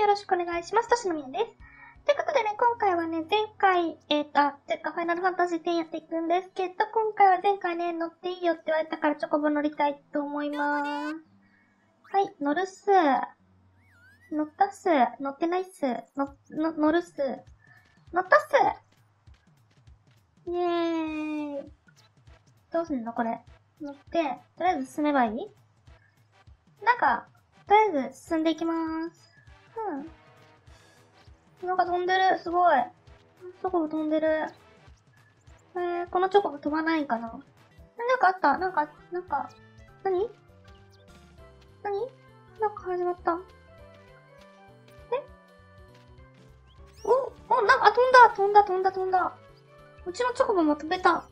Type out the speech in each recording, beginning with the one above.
よろしくお願いします。としのみやです。ということでね、今回はね、前回、えっ、ー、と、あ、てか、ファイナルファンタジー10やっていくんですけど、今回は前回ね、乗っていいよって言われたからチョコボ乗りたいと思います。はい、乗るっす。乗ったっす。乗ってないっす。の、の、乗るっす。乗ったっすイェーイ。どうすんのこれ。乗って、とりあえず進めばいい？なんか、とりあえず進んでいきまーす。うん。なんか飛んでる。すごい。チョコボ飛んでる。えー、このチョコボ飛ばないんかななんかあったなんか、なんか、なになになんか始まったえ？お、お、なんか、飛んだ飛んだ飛んだ飛んだうちのチョコボも飛べた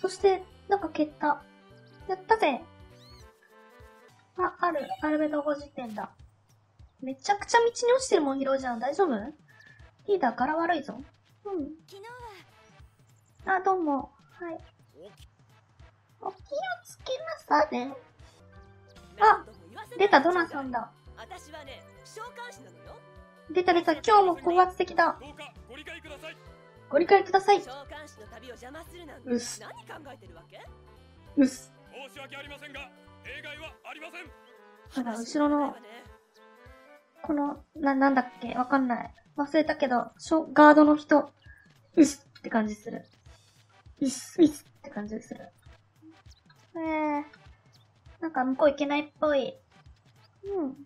そして、なんか蹴った。やったぜあ、ある。アルベド5時点だ。めちゃくちゃ道に落ちてるもん拾うじゃん。大丈夫？リーダー柄悪いぞ。うん。あ、どうも。はい。お気をつけなさね。あ、出た、ドナさんだ。私はね、召喚師なのよ。出た出た、今日も高圧的だ。ご理解ください。ご理解ください。召喚師の旅を邪魔するなんて何考えてるわけ？うっす。申し訳ありませんが、例外はありません。ほら、後ろの、この、な、なんだっけ？わかんない。忘れたけど、しょ、ガードの人、うっすって感じする。うっす、うっすって感じする。えー、なんか向こう行けないっぽい。うん。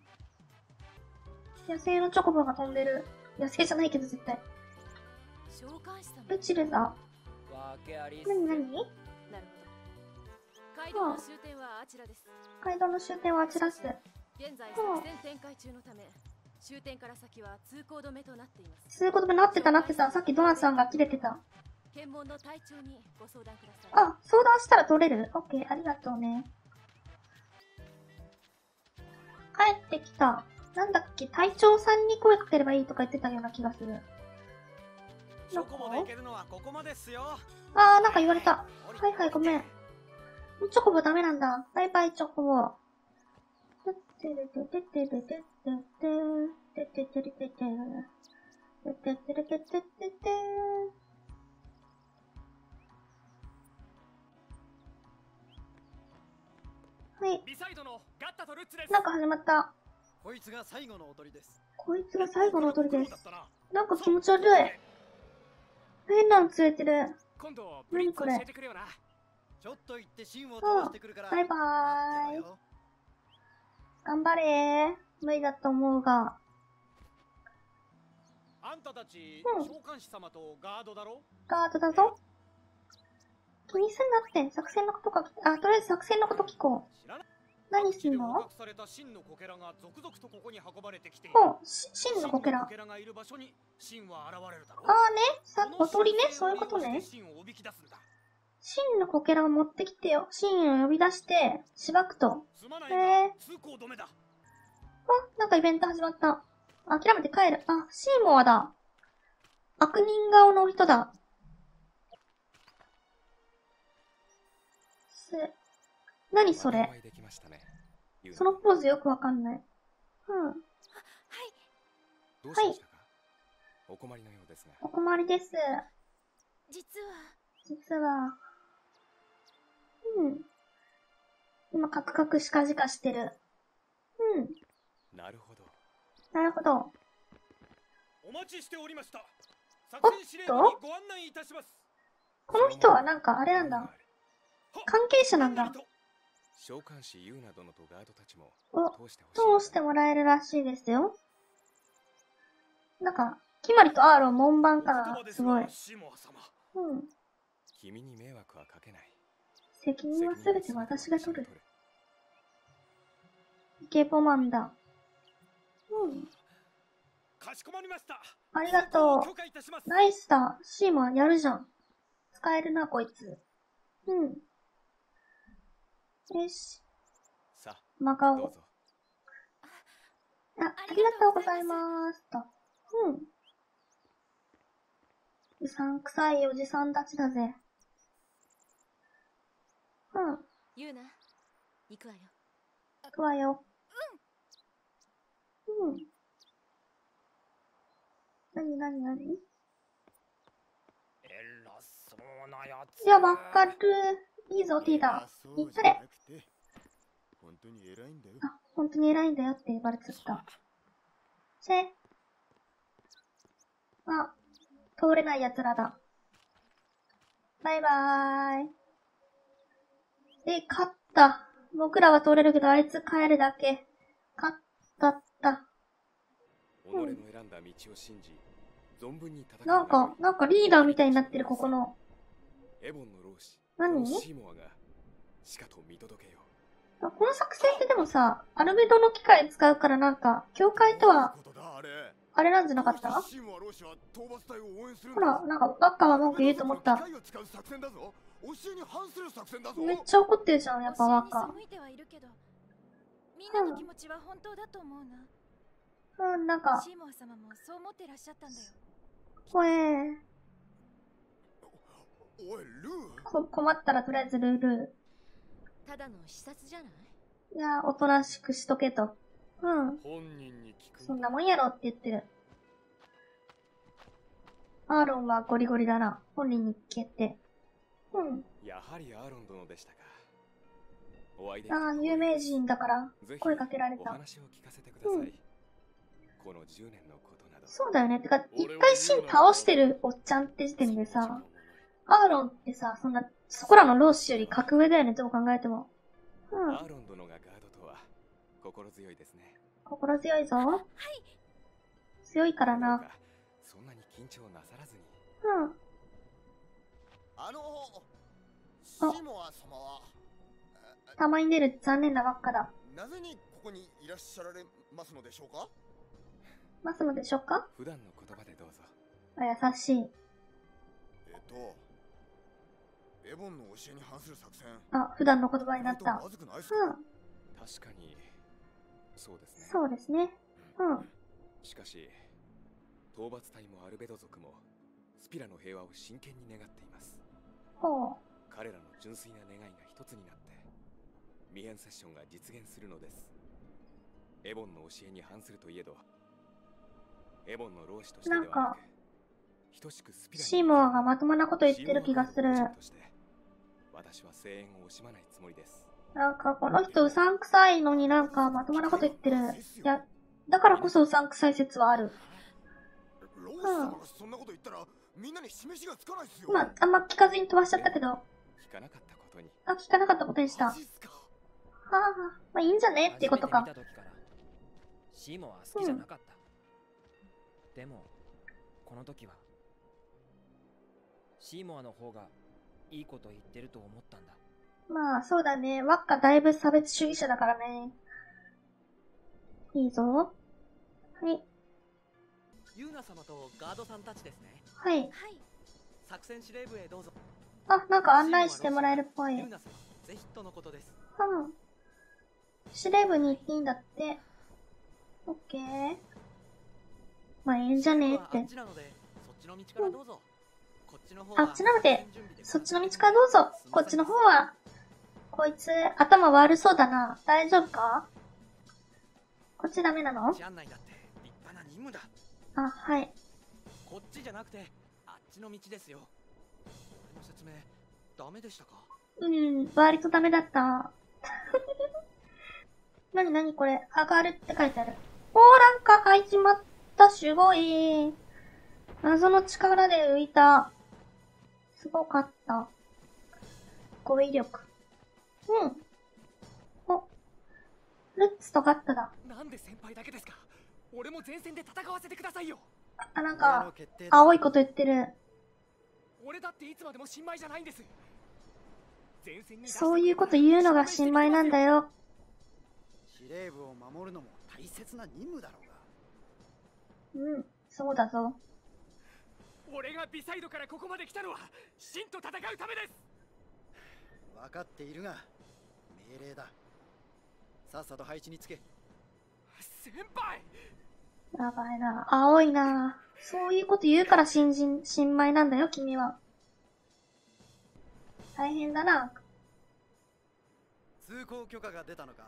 野生のチョコボが飛んでる。野生じゃないけど絶対。ルチルだ。なになに街道の終点はあちらです。街道の終点はあちらです。現在作戦展開中のため、終点から先は通行止めとなっています。通行止めなってたなってた。さっきドナさんが切れてた。検問の隊長にご相談ください。あ、相談したら取れる？オッケー、ありがとうね。帰ってきた。なんだっけ、隊長さんに声かければいいとか言ってたような気がする。チョコボで行けるのはここまでっすよ。あー、なんか言われた。はいはい、ごめん。チョコボダメなんだ。バイバイ、チョコボ。てれてててれてててててててれてててててれててててはい。なんか始まった。こいつが最後の踊りです。こいつが最後の踊りです。な？んか気持ち悪い。変なの連れてる。何これ？ちょっと行って芯を通してくるから。バイバーイ。頑張れー。無理だと思うが。あんたたち、うん、召喚師様とガードだろ？ガードだぞ。気にすんなって、作戦のことか、あ、とりあえず作戦のこと聞こう。何すんの？ほう、真のこけら。ああね、さ、おとりね、そういうことね？真のこけらを持ってきてよ。真を呼び出して、しばくと。へえ。あ、なんかイベント始まった。諦めて帰る。あ、シーモアだ。悪人顔の人だ。す、何それそのポーズよくわかんない。うん。はい。はい。お困りのようですが。お困りです。実は。実は。うん。今、カクカクしかじかしてる。うん。なるほど。なるほど。お待ちしておりました。作戦司令部にご案内いたします。この人はなんかあれなんだ。関係者なんだ。召喚師ユーナ殿とガードたちも通して通してもらえるらしいですよ。なんか、キマリとアーロン門番感がすごい。うん。君に迷惑はかけない。責任はすべて私が取る。イケポマンだ。うん。かしこまりました。ありがとう。ナイスだ。シーマやるじゃん。使えるな、こいつ。うん。よし。さあ、マカオ。あ、ありがとうございますと。うん。うさんくさいおじさんたちだぜ。うん。言うな。行くわよ。行くわよ。うん。うん。なになになにいや、わかる。いいぞ、ティーダ。言ったれ。本当に偉いんだよ。あ、本当に偉いんだよって言われちゃった。せ。あ、通れない奴らだ。バイバーイ。え、勝った。僕らは通れるけど、あいつ帰るだけ。勝ったった。己の選んだ道を信じ、存分に戦うなんか、なんかリーダーみたいになってる、ここの。エボンの老子何？シーモアがしかと見届けよあこの作戦ってでもさ、アルベドの機械使うからなんか、教会とは、あれ？なんじゃなかった？シーモア老師は討伐隊を応援するんほだら、なんか、バッカは文句言うと思った。機。械を使う作戦だぞ。教えに反する作戦だぞ。めっちゃ怒ってるじゃん、やっぱバッカみんなの気持ちは本当だと思うな、うん、なんか、シーモア様もそう思ってらっしゃったんだよほえー。おいルー？こ困ったらとりあえずルールただの視察じゃない？ー。いや、おとなしくしとけと。うん。本人に聞くそんなもんやろって言ってる。アーロンはゴリゴリだな。本人に聞けって。うん。やはりアーロン殿でしたかお会いできああ、有名人だから、声かけられおた。話を聞かせてください、うんそうだよね。てか、一回シン倒してるおっちゃんって時点でさ、アーロンってさ、そんな、そこらの老子より格上だよね、どう考えても。うん。アーロン殿がガードとは心強いですね心強いぞ。強いからな。かそんなに緊張なさらずにうん。あのシモア様はたまに出る残念なばっかだ。なぜにここにいらっしゃられますのでしょうか？ますのでしょうか？普段の言葉でどうぞあ、優しい。えっとエボンの教えに反する作戦あ、普段の言葉になった。まずくないっすか？うん。確かにそうですねそうですね。うん。しかし討伐隊もアルベド族もスピラの平和を真剣に願っていますほう。彼らの純粋な願いが一つになってミエンセッションが実現するのですエボンの教えに反するといえどエボンの老子としてではなんか等しくスピラにシーモアがまともなこと言ってる気がする。私は声援を惜しまないつもりです。なんか、この人うさんくさいのになんかまともなこと言ってる。いや、だからこそうさんくさい説はある。ロース様がそんなこと言ったらみんなに示しがつかないっすよ。まあ、あんま聞かずに飛ばしちゃったけど、あ、聞かなかったことに。聞かなかったことでした。はあ、まあいいんじゃね？っていうことか。シーモアは好きじゃなかった、でもこの時はシーモアの方がいいこと言ってると思ったんだまあ、そうだね。ワッカだいぶ差別主義者だからね。いいぞ。はい。ユーナ様とガードさんたちですねはい。はい作戦司令部へどうぞあ、なんか案内してもらえるっぽい。うんユー。ナ様ぜひとのことです司令部に行っていいんだって。オッケー。まあ、いいんじゃねえってあっ。ちなのでそっちの道からどうぞこっちのっちなのっちの道からどうぞ。こっちの方は、こいつ、頭悪そうだな。大丈夫か？こっちダメなの？あ、はい。こっちじゃなくてあっちの道ですよ俺の説明？ダメでしたか？うん、割とダメだった。なになにこれ、上がるって書いてある。おー、なんか始まった、すごい。謎の力で浮いた。すごかった。語彙力。うん。お、ルッツとガッタだ。なんで先輩だけですか？俺も前線で戦わせてくださいよあ、なんか、青いこと言ってる。俺だっていつまでも新米じゃないんです前線にそういうこと言うのが新米なんだよ。司令部を守るのも大切な任務だろうがうん、そうだぞ。俺がビサイドからここまで来たのは真と戦うためです分かっているが命令ださっさと配置につけ先輩やばいな。青いな。そういうこと言うから新人、新米なんだよ、君は。大変だな。通行許可が出たのか？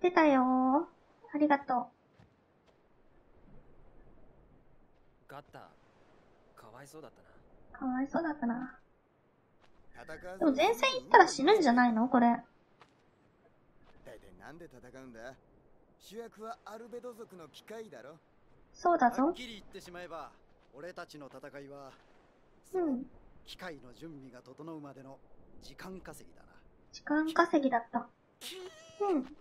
出たよありがとガッタかわいそうだったなかわいそうだったな。でも前線行ったら死ぬんじゃないの？これ。大体なんで戦うんだ？主役はアルベド族の機械だろはそうだぞっ。きり言ってしまえば俺たちの戦いはうん。機械の準備が整うまでの時間稼ぎだな時間稼ぎだった。うん。けー。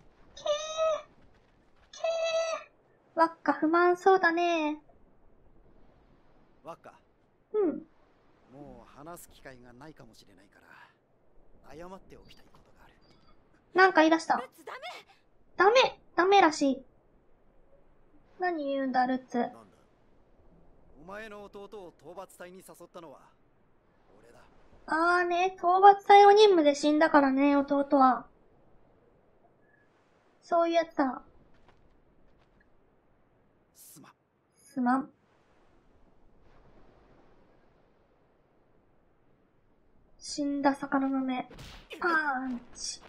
けー。わっか不満そうだね。わっかうん。もう話す機会がないかもしれないから謝っておきたいことがあるなんか言い出したル。ツダメダメダメらしい。何言うんだ、ルッツ。なんだ？お前の弟を討伐隊に誘ったのは俺だあーね、討伐隊の任務で死んだからね、弟は。そういうやつだ。すまんすまん。死んだ魚の目。パンチ。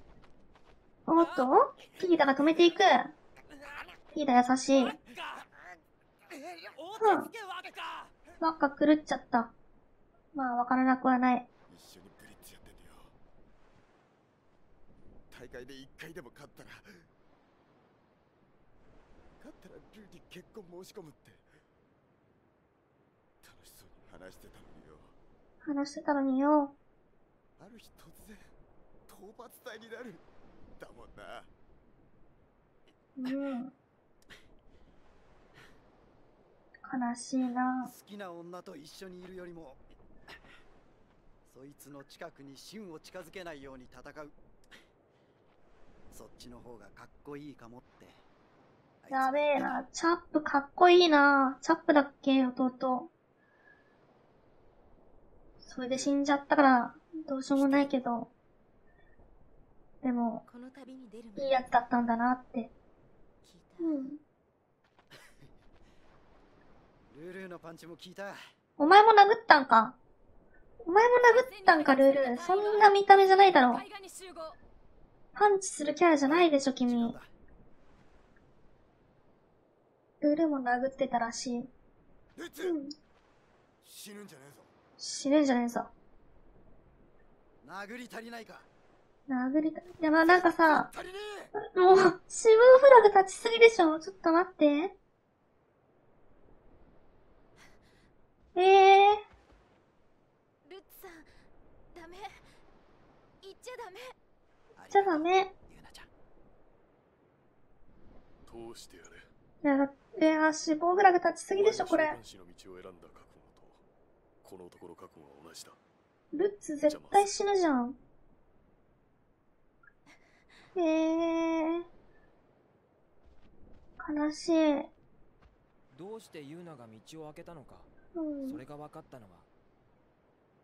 おっと？ピータが止めていく。ピータ優しい。落ち着けわっか狂っちゃった。まあ、わからなくはない。大会で一回でも勝ったら勝ったらルーに結婚申し込むって楽しそうに話してたのによ話してたのによ。ある日突然討伐隊になるだもんなうん。悲しいな好きな女と一緒にいるよりもそいつの近くに芯を近づけないように戦うそっちの方がかっこいいかもってやべえな。チャップかっこいいな。チャップだっけ、弟。それで死んじゃったから、どうしようもないけど。でも、いいやつだったんだなって。うん。ルールーのパンチも効いたお前も殴ったんか？お前も殴ったんか、ルール？そんな見た目じゃないだろ。パンチするキャラじゃないでしょ、君。ルールも殴ってたらしい。うん。死ぬんじゃねえぞ死ぬんじゃねえぞ。殴り足りないか？殴りた、いや、まあなんかさ、足りねもう、死亡フラグ立ちすぎでしょ。ちょっと待って。ええルッツさんダメ。言っちゃダメ。あー、じゃあダメ。ユナちゃん。通してやれ。いや、いや、死亡フラグ立ちすぎでしょ、これ。士のとこの男の覚悟は同じだルッツ絶対死ぬじゃん。ええー。悲しい。どうしてユーナが道を開けたのか？うんそ。れが分かったのは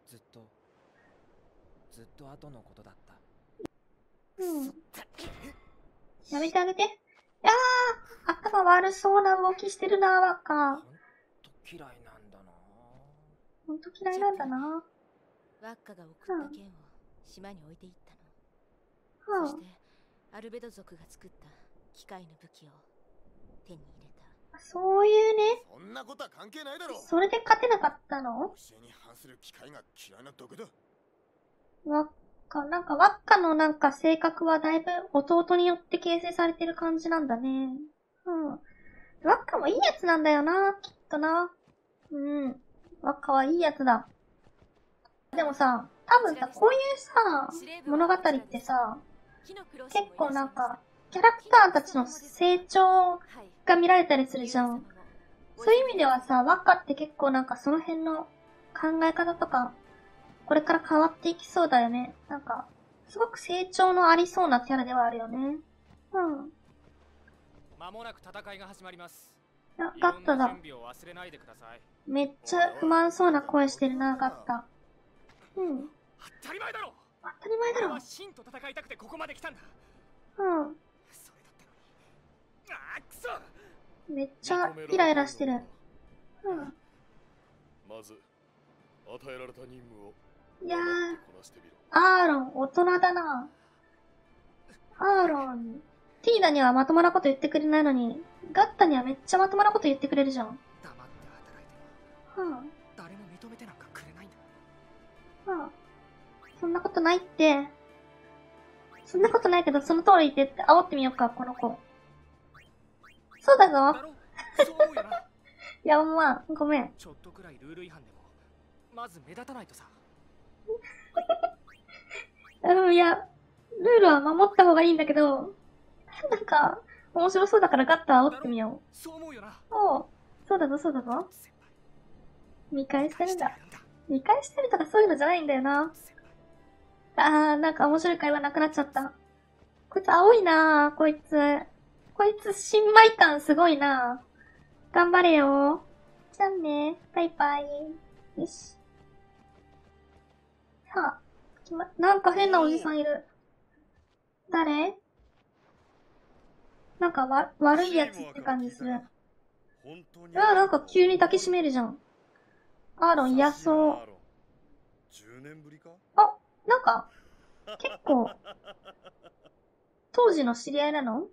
ずっとずっと後のことだったうん。やめてあげて。いやー、頭悪そうな動きしてるな、ばっか。嫌いほんと嫌いなんだな。ワッカが送った剣を島に置いていったの、うんそしてアルベド族が作った機械の武器を手に入れたそういうね。そんなことは関係ないだろそれで勝てなかったの？教えに反する機会が嫌いな毒だわっか、なんか、わっかのなんか性格はだいぶ弟によって形成されてる感じなんだね。うん。わっかもいいやつなんだよな、きっとな。うん。わっかはいいやつだ。でもさ、多分さ、こういうさ、物語ってさ、結構なんか、キャラクターたちの成長はいが見られたりするじゃん。そういう意味ではさ、わワッカって結構なんかその辺の考え方とか、これから変わっていきそうだよね。なんか、すごく成長のありそうなキャラではあるよね。うん。間もなく戦いが始まりますあ、ガッタだ。準備を忘れないでくださいめっちゃ不満そうな声してるな、ガッタ。うん。当たり前だろ当たり前だろ俺は。シンと戦いたくてここまで来たんだうん。それだったのにあーくそめっちゃイライラしてる。うん。まず与えられた任務をいやー、頑張ってこなしてみろアーロン、大人だな。アーロン、ティーダにはまともなこと言ってくれないのに、ガッタにはめっちゃまともなこと言ってくれるじゃん。黙って働いてうん。誰も認めてなんかくれないんだうん。そんなことないって。そんなことないけど、その通り言ってって煽ってみようか、この子。そうだぞ。いや、まあ、ごめん。ちょっとくらいルール違反でもまず目立たないとさ うん、いや、ルールは守った方がいいんだけど、なんか、面白そうだからガッと煽ってみよそう思うよなう。おう、そうだぞ、そうだぞ。見返してるんだ。見返してるとかそういうのじゃないんだよな。あー、なんか面白い会話なくなっちゃった。こいつ青いなこいつ。こいつ新米感すごいな頑張れよ。じゃあね。バイバイ。よし。さあ、きま、なんか変なおじさんいる。誰？なんかわ、悪いやつって感じする。うわ、なんか急に抱きしめるじゃん。アーロン嫌そう。10年ぶりか？あ、なんか、結構、当時の知り合いなの？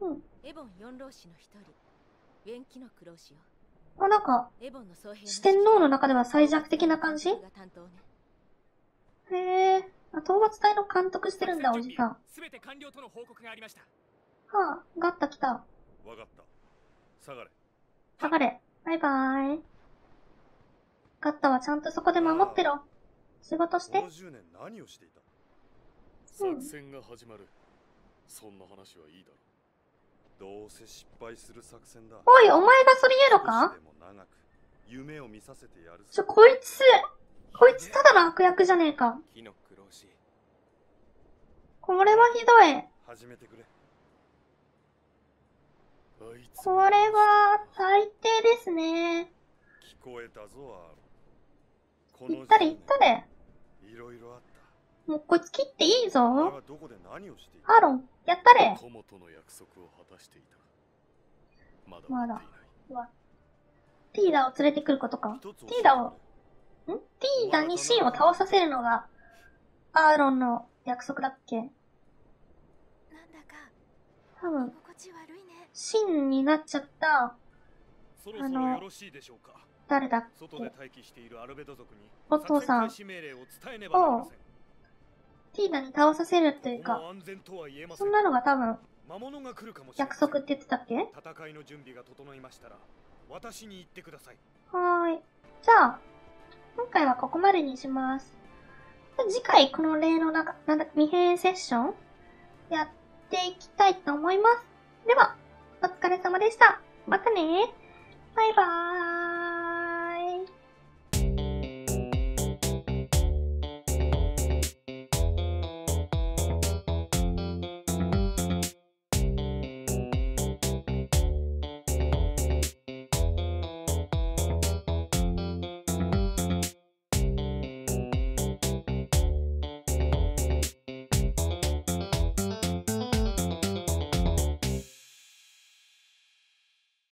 うん。エボン四老師の一人ウェンキの苦労師よあ、なんか、エボンの総兵の四天王の中では最弱的な感じ？へえ。あ、討伐隊の監督してるんだ、おじさん。すべて完了との報告がありましたはあ、ガッタ来た。わかった下がれ下がれ。バイバーイ。ガッタはちゃんとそこで守ってろ。仕事してこの。10年何をしていた？うん作戦が始まるそんな話はいいだろうどうせ失敗する作戦だおい、お前がそれ言うのか？でも長く夢を見させてやるちょ、こいつ、こいつただの悪役じゃねえか。これはひどい。始めてくれこれは、最低ですね。聞こえたぞ行ったれ行ったれ。いろいろあった。もうこいつ切っていいぞ。はどこで何をしていた？アーロン、やったれ。友との約束を果たしていた。まだ。まだ。ティーダを連れてくることか。ティーダを、ん？ティーダにシンを倒させるのが、アーロンの約束だっけ？なんだか多分、心地悪いねシンになっちゃった、そろそろよろしいでしょうか。誰だ？っ外けで待機しているアルベド族にお父さんをティーダに倒させるっていうかそんなのが多分、魔物が来るかもしれま約束って言ってたっけ？戦いの準備が整いましたら私に言ってください。はーい。じゃあ、今回はここまでにします。次回この例の中、なんだ、未編セッション？やっていきたいと思います。では、お疲れ様でした。またねバイバーイ。